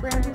Brandon.